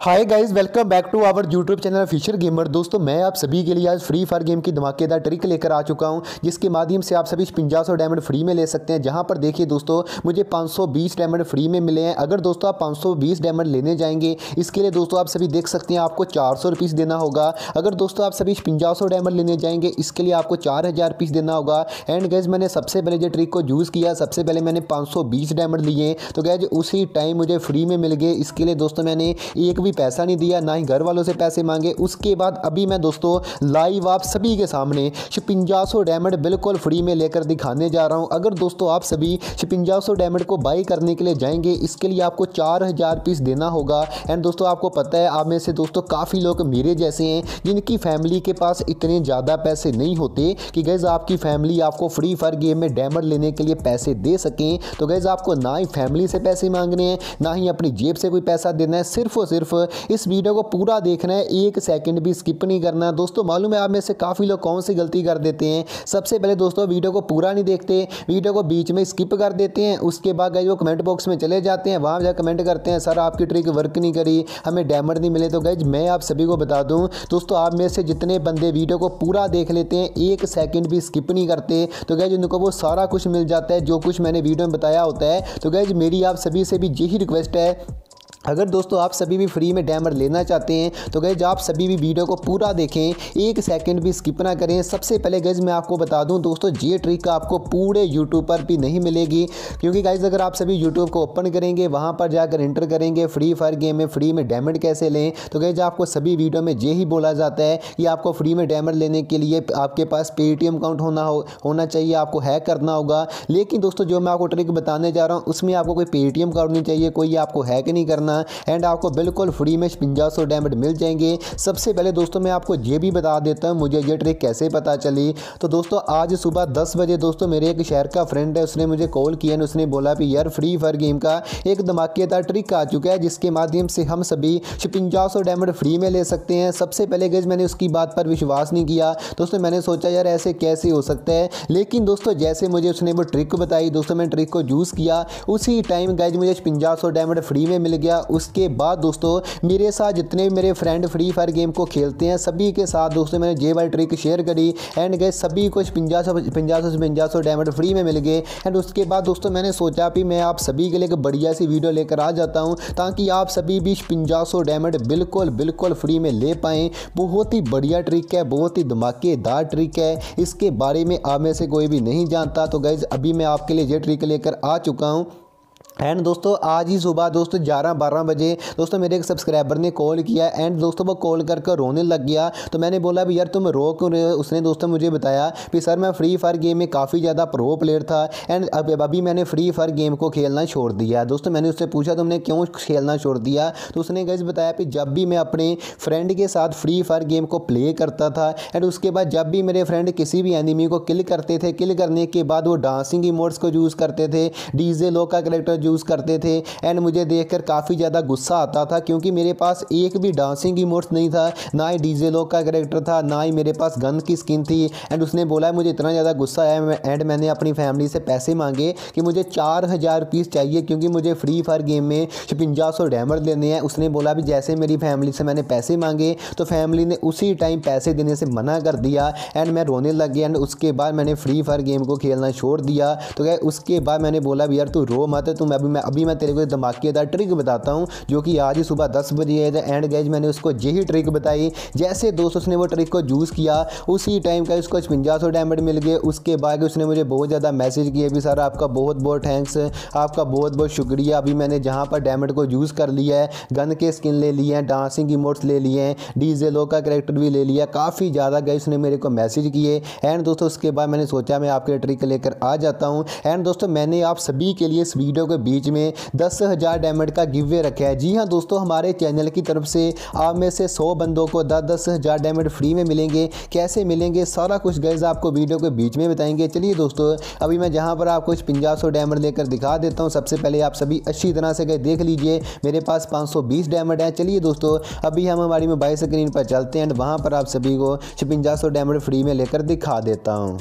Hi guys welcome back to our YouTube channel Fisher Gamer दोस्तों, मैं आप सभी के लिए आज फ्री फायर गेम की धमाकेदार ट्रिक लेकर आ चुका हूँ, जिसके माध्यम से आप सभी पंजा सौ डायमंड फ्री में ले सकते हैं। जहाँ पर देखिए दोस्तों, मुझे 520 डायमंड फ्री में मिले हैं। अगर दोस्तों आप 520 डायमंड लेने जाएँगे, इसके लिए दोस्तों आप सभी देख सकते हैं आपको चार सौ देना होगा। अगर दोस्तों आप सभी पंजा सौ डायमंड लेने जाएँगे, इसके लिए आपको चार हज़ार पीस देना होगा। एंड गैज मैंने सबसे पहले जो ट्रिक को यूज़ किया, सबसे पहले मैंने पाँच सौ बीस डायमंड लिए। तो गैज उसी टाइम मुझे फ्री में मिल गए। इसके लिए दोस्तों मैंने एक भी पैसा नहीं दिया, ना ही घर वालों से पैसे मांगे। उसके बाद अभी मैं दोस्तों लाइव आप सभी के सामने छिपंजा सौ डायमंड बिल्कुल फ्री में लेकर दिखाने जा रहा हूँ। अगर दोस्तों आप सभी छिपंजा सौ डायमंड को बाई करने के लिए जाएँगे, इसके लिए आपको चार हज़ार पीस देना होगा। एंड दोस्तों आपको पता है, आप में से दोस्तों काफ़ी लोग मेरे जैसे हैं, जिनकी फैमिली के पास इतने ज़्यादा पैसे नहीं होते कि गैज़ आपकी फैमिली आपको फ्री फायर गेम में डायमंड लेने के लिए पैसे दे सकें। तो गैज़ आपको ना ही फैमिली से पैसे मांगने हैं, ना ही अपनी जेब से कोई पैसा देना है, सिर्फ़ और सिर्फ़ इस वीडियो को पूरा देखना है, एक सेकंड भी स्किप नहीं करना। दोस्तों, मालूम है आप में से काफ़ी लोग कौन सी गलती कर देते हैं? सबसे पहले दोस्तों, वीडियो को पूरा नहीं देखते, वीडियो को बीच में स्किप कर देते हैं। उसके बाद गए वो कमेंट बॉक्स में चले जाते हैं, वहाँ जाकर कमेंट करते हैं, सर, आपकी ट्रिक वर्क नहीं करी, हमें डैमर नहीं मिले। तो गैज मैं आप सभी को बता दूँ, दोस्तों, आप में से जितने बंदे वीडियो को पूरा देख लेते हैं, एक सेकेंड भी स्किप नहीं करते। तो गैज उनको वो सारा कुछ मिल जाता है, जो कुछ मैंने वीडियो में बताया होता है। तो गैज मेरी आप सभी से भी यही रिक्वेस्ट है अगर दोस्तों आप सभी भी फ्री में डैमर लेना चाहते हैं तो गैज आप सभी भी वीडियो को पूरा देखें, एक सेकंड भी स्किप ना करें। सबसे पहले गैज मैं आपको बता दूँ, दोस्तों ये ट्रिक आपको पूरे यूट्यूब पर भी नहीं मिलेगी, क्योंकि गैज अगर आप सभी यूट्यूब को ओपन करेंगे, वहाँ पर जाकर इंटर करेंगे फ्री फायर गेम में फ्री में डैमर कैसे लें तो गैज आपको सभी वीडियो में ये ही बोला जाता है कि आपको फ्री में डैमर लेने के लिए आपके पास पेटीएम अकाउंट होना हो, होना चाहिए, आपको हैक करना होगा। लेकिन दोस्तों, जो मैं आपको ट्रिक बताने जा रहा हूँ, उसमें आपको कोई पेटीएम अकाउंट नहीं चाहिए, कोई आपको हैक नहीं करना। करना एंड आपको बिल्कुल फ्री में पंजा सौ डायमंड मिल जाएँगे। सबसे पहले दोस्तों मैं आपको ये भी बता देता हूँ, मुझे ये ट्रिक कैसे पता चली? तो दोस्तों, आज सुबह दस बजे दोस्तों मेरे एक शहर का फ्रेंड है, उसने मुझे कॉल किया उसने बोला कि यार फ्री फायर गेम का एक धमाकेदार ट्रिक आ चुका है, जिसके माध्यम से हम सभी छपंजा सौ डायमंड फ्री में ले सकते हैं। सबसे पहले गज मैंने उसकी बात पर विश्वास नहीं किया। दोस्तों, मैंने सोचा, यार, ऐसे कैसे हो सकता है? लेकिन दोस्तों, जैसे मुझे उसने वो ट्रिक बताई, दोस्तों, मैंने ट्रिक को यूज़ किया। उसी टाइम गज मुझे छपंजा सौ डायमंड फ्री में मिल गया। उसके बाद दोस्तों, मेरे साथ जितने भी मेरे फ्रेंड फ्री फायर गेम को खेलते हैं, सभी के साथ दोस्तों मैंने जे वाई ट्रिक शेयर करी एंड गए सभी को पंजा सौ पंजा सौ पंजा सौ डायमंड फ्री में मिल गए एंड उसके बाद दोस्तों मैंने सोचा कि मैं आप सभी के लिए एक बढ़िया सी वीडियो लेकर आ जाता हूँ ताकि आप सभी भी पंजा सौ डायमंड बिल्कुल बिल्कुल फ्री में ले पाएँ। बहुत ही बढ़िया ट्रिक है, बहुत ही धमाकेदार ट्रिक है। इसके बारे में आप में से कोई भी नहीं जानता तो गैज़ अभी मैं आपके लिए ये ट्रिक लेकर आ चुका हूँ। एंड दोस्तों, आज ही सुबह दोस्तों ग्यारह बारह बजे, दोस्तों मेरे एक सब्सक्राइबर ने कॉल किया एंड दोस्तों वो कॉल कर कर रोने लग गया। तो मैंने बोला भी, यार तुम रो क्यों रहे उसने दोस्तों मुझे बताया कि, सर मैं फ्री फायर गेम में काफ़ी ज़्यादा प्रो प्लेयर था एंड अब अभी मैंने फ्री फायर गेम को खेलना छोड़ दिया। दोस्तों मैंने उससे पूछा, तुमने क्यों खेलना छोड़ दिया? तो उसने गैस बताया कि, जब भी मैं अपने फ्रेंड के साथ फ्री फायर गेम को प्ले करता था एंड उसके बाद जब भी मेरे फ्रेंड किसी भी एनिमी को किल करते थे किल करने के बाद वो डांसिंग इमोट्स को यूज़ करते थे डीजे लो का करेक्टर यूज़ करते थे। एंड मुझे देखकर काफ़ी ज़्यादा गुस्सा आता था क्योंकि मेरे पास एक भी डांसिंग इमोट्स नहीं था, ना ही डीजे लोग का करेक्टर था, ना ही मेरे पास गन की स्किन थी। एंड उसने बोला, मुझे इतना ज़्यादा गुस्सा आया एंड मैंने अपनी फैमिली से पैसे मांगे कि मुझे चार हज़ार पीस चाहिए क्योंकि मुझे फ्री फायर गेम में छपंजा सौ डैमर देने हैं। उसने बोला भी जैसे मेरी फैमिली से मैंने पैसे मांगे तो फैमिली ने उसी टाइम पैसे देने से मना कर दिया। एंड मैं रोने लग गया एंड उसके बाद मैंने फ्री फायर गेम को खेलना छोड़ दिया। तो क्या उसके बाद मैंने बोला भी यार तू रो मत तुम अभी मैं अभी मैं तेरे को धमाकेदार ट्रिक बताता हूँ, जो कि आज ही सुबह दस बजे एंड गैज मैंने उसको यही ट्रिक बताई। जैसे दोस्त उसने वो ट्रिक को यूज़ किया, उसी टाइम का उसको छपंजा सौ डायमंड मिल गए। उसके बाद उसने मुझे बहुत ज़्यादा मैसेज किए भी, सर, आपका बहुत बहुत थैंक्स आपका बहुत बहुत शुक्रिया। अभी मैंने जहाँ पर डायमंड को यूज़ कर लिया है गन के स्किन ले लिए हैं डांसिंग इमोट्स ले लिए हैं डीजे लो का करेक्टर भी ले लिया काफ़ी ज़्यादा गए उसने मेरे को मैसेज किए। एंड दोस्तों, उसके बाद मैंने सोचा, मैं आपके ट्रिक लेकर आ जाता हूँ। एंड दोस्तों, मैंने आप सभी के लिए इस वीडियो के बीच में दस हज़ार डायमंड का गिव रखा है। जी हाँ दोस्तों, हमारे चैनल की तरफ़ से आप में से सौ बंदों को दस दस हज़ार डायमंड फ्री में मिलेंगे। कैसे मिलेंगे? सारा कुछ गैज़ आपको वीडियो के बीच में बताएँगे। चलिए दोस्तों, अभी मैं जहाँ पर आपको पंजाब सौ डायमंड लेकर दिखा देता हूँ। सबसे पहले आप सभी अच्छी तरह से गए देख लीजिए। मेरे पास पाँच सौ बीस डायमंड है। चलिए दोस्तों, अभी हम हमारी मोबाइल स्क्रीन पर चलते हैं एंड वहाँ पर आप सभी को छपंजा सौ डायमंड फ्री में लेकर दिखा देता हूँ।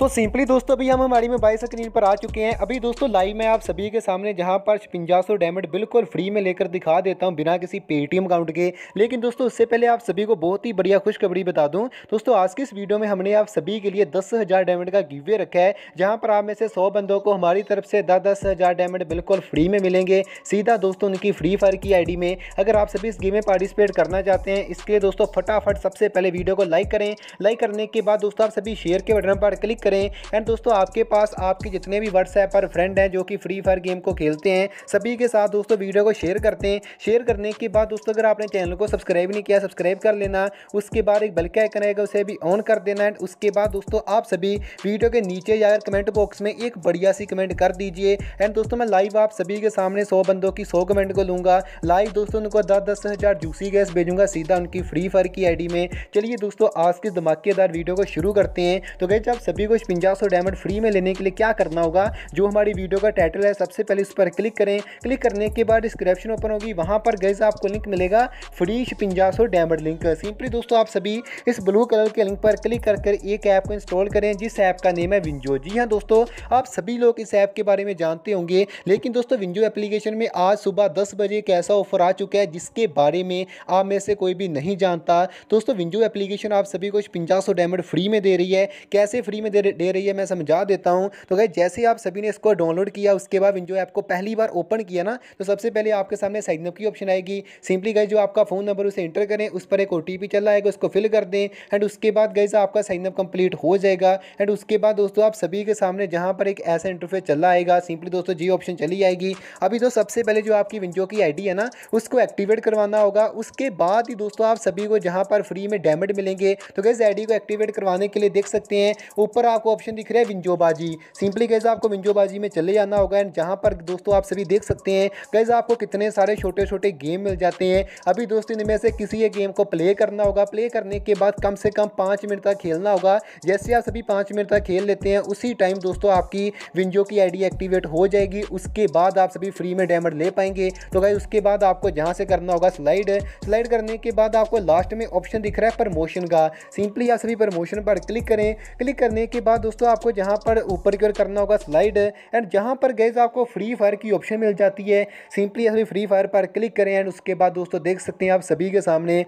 तो सिंपली दोस्तों, अभी हम हमारी मोबाइल स्क्रीन पर आ चुके हैं। अभी दोस्तों लाइव मैं आप सभी के सामने जहाँ पर छपंजा सौ डायमंड बिल्कुल फ्री में लेकर दिखा देता हूँ बिना किसी पेटीएम अकाउंट के। लेकिन दोस्तों, उससे पहले आप सभी को बहुत ही बढ़िया खुशखबरी बता दूँ। दोस्तों, आज की इस वीडियो में हमने आप सभी के लिए दस हज़ार डायमंड का गिवे रखा है, जहाँ पर आप में से सौ बंदों को हमारी तरफ़ से दस दस हज़ार डायमंड बिल्कुल फ्री में मिलेंगे। सीधा दोस्तों, उनकी फ्री फायर की आईडी में। अगर आप सभी इस गेम में पार्टिसिपेट करना चाहते हैं, इसके लिए दोस्तों, फटाफट सबसे पहले वीडियो को लाइक करें। लाइक करने के बाद दोस्तों, आप सभी शेयर के बटन पर क्लिक करें। एंड दोस्तों, आपके पास आपके जितने भी व्हाट्सएप पर फ्रेंड हैं जो कि फ्री फायर गेम को खेलते हैं, सभी के साथ दोस्तों वीडियो को शेयर करते हैं। शेयर करने के बाद दोस्तों, अगर आपने चैनल को सब्सक्राइब नहीं किया सब्सक्राइब कर लेना। उसके बाद एक बल्कि आइकन आएगा, उसे भी ऑन कर देना। एंड उसके बाद दोस्तों, आप सभी वीडियो के नीचे जाकर कमेंट बॉक्स में एक बढ़िया सी कमेंट कर दीजिए। एंड दोस्तों, मैं लाइव आप सभी के सामने सौ बंदों की सौ कमेंट को लूँगा। लाइव दोस्तों, उनको दस दस हज़ार जूसी गैस भेजूँगा सीधा उनकी फ्री फायर की आईडी में। चलिए दोस्तों, आज के धमाकेदार वीडियो को शुरू करते हैं। तो गैस आप सभी को पंजा सौ डायमंड फ्री में लेने के लिए क्या करना होगा जो हमारी वीडियो का टाइटल है सबसे पहले इस पर क्लिक करें। क्लिक करने के बाद डिस्क्रिप्शन ओपन होगी। वहाँ पर गैस आपको लिंक मिलेगा फ्री पिंजा सौ डैमड लिंक सिंपली दोस्तों आप सभी इस ब्लू कलर के लिंक पर क्लिक कर एक ऐप को इंस्टॉल करें जिस ऐप का नेम है विंजो जी हाँ दोस्तों आप सभी लोग इस ऐप के बारे में जानते होंगे लेकिन दोस्तों विंजो एप्लीकेशन में आज सुबह दस बजे एक ऐसा ऑफ़र आ चुका है जिसके बारे में आप में से कोई भी नहीं जानता। दोस्तों विंजो एप्लीकेशन आप सभी को पिंजा सौ डैमड फ्री में दे रही है। कैसे फ्री में दे, दे रही है, मैं समझा देता हूँ। तो गए जैसे आप सभी ने इसको डाउनलोड किया, उसके बाद विंजो ऐप को पहली बार ओपन किया ना तो सबसे पहले आपके सामने साइनअप की ऑप्शन आएगी। सिंपली गए जो आपका फ़ोन नंबर उसे इंटर करें, उस पर एक ओ चल आएगा, उसको फिल कर दें। एंड उसके बाद गए आपका साइनअप कंप्लीट हो जाएगा। एंड उसके बाद दोस्तों, आप सभी के सामने जहाँ पर एक ऐसा इंटरफेस चला आएगा सिंपली दोस्तों जी ऑप्शन चली आएगी। अभी तो सबसे पहले जो आपकी विंजो की आईडी है ना, उसको एक्टिवेट करवाना होगा। उसके बाद ही दोस्तों, आप सभी को जहाँ पर फ्री में डैमेज मिलेंगे। तो गैस आई को एक्टिवेट करवाने के लिए देख सकते हैं। ऊपर आपको ऑप्शन दिख रहा है विंजोबाजी। सिंपली गैस आपको विंजोबाजी में चले जाना होगा एंड जहाँ पर दोस्तों आप सभी देख सकते हैं गैस आपको कितने सारे छोटे छोटे गेम मिल जाते हैं। अभी दोस्तों इनमें से किसी एक गेम को प्ले करना होगा। प्ले करने के बाद कम से कम पाँच मिनट तक खेलना होगा। जैसे आप सभी पाँच मिनट तक खेल लेते हैं, उसी टाइम दोस्तों आपकी विंजो की आईडी एक्टिवेट हो जाएगी। उसके बाद आप सभी फ्री में डैमेज ले पाएँगे। तो गाइज़ उसके बाद आपको जहाँ से करना होगा स्लाइड स्लाइड करने के बाद आपको लास्ट में ऑप्शन दिख रहा है प्रमोशन का। सिंपली आप सभी प्रमोशन पर क्लिक करें। क्लिक करने के बाद दोस्तों आपको जहाँ पर ऊपर की ओर करना होगा स्लाइड एंड जहाँ पर गैस आपको फ्री फायर की ऑप्शन मिल जाती है। सिंपली ऐसे फ्री फायर पर क्लिक करें एंड उसके बाद दोस्तों देख सकते हैं आप सभी के सामने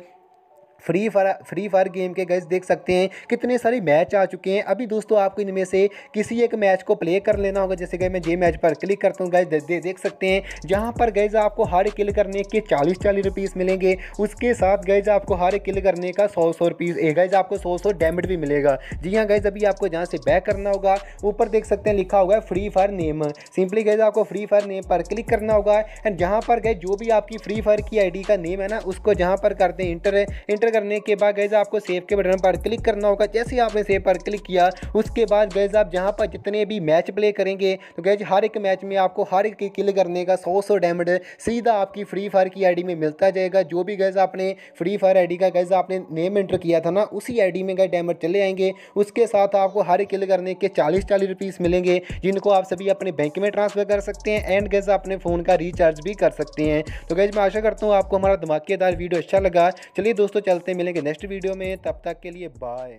Free Fire Free Fire game के गैस देख सकते हैं कितने सारे मैच आ चुके हैं। अभी दोस्तों आपको इनमें से किसी एक मैच को प्ले कर लेना होगा। जैसे कि मैं जे मैच पर क्लिक करता हूँ गैस दे, दे, देख सकते हैं। जहाँ पर गैस आपको हर किल करने के चालीस चालीस रुपीज़ मिलेंगे। उसके साथ गैस आपको हर किल करने का सौ सौ रुपीज़ गैस आपको सौ सौ डैमेज भी मिलेगा। जी हाँ गैस अभी आपको जहाँ से बैक करना होगा ऊपर देख सकते हैं लिखा होगा Free Fire name simply guys आपको फ्री फायर नेम पर क्लिक करना होगा। एंड जहाँ पर गए जो भी आपकी फ्री फायर की आईडी का नेम है ना उसको जहाँ पर करते हैं इंटर इंटर करने के बाद गैज़ आपको सेव के बटन पर क्लिक करना होगा। जैसे आपने सेव पर क्लिक किया, उसके बाद गैज़ आप जहाँ पर जितने भी मैच प्ले करेंगे तो गैज हर एक मैच में आपको हर एक किल करने का सौ सौ डैमेज सीधा आपकी फ्री फायर की आईडी में मिलता जाएगा। जो भी गैज़ आपने फ्री फायर आईडी का गैज़ आपने नेम एंटर किया था ना, उसी आईडी में गए डैमेज चले आएँगे। उसके साथ आपको हर किल करने के चालीस चालीस रुपीज़ मिलेंगे, जिनको आप सभी अपने बैंक में ट्रांसफ़र कर सकते हैं एंड गैस अपने फ़ोन का रिचार्ज भी कर सकते हैं। तो गैज मैं आशा करता हूँ आपको हमारा धमाकेदार वीडियो अच्छा लगा। चलिए दोस्तों चलते मिलेंगे नेक्स्ट वीडियो में तब तक के लिए बाय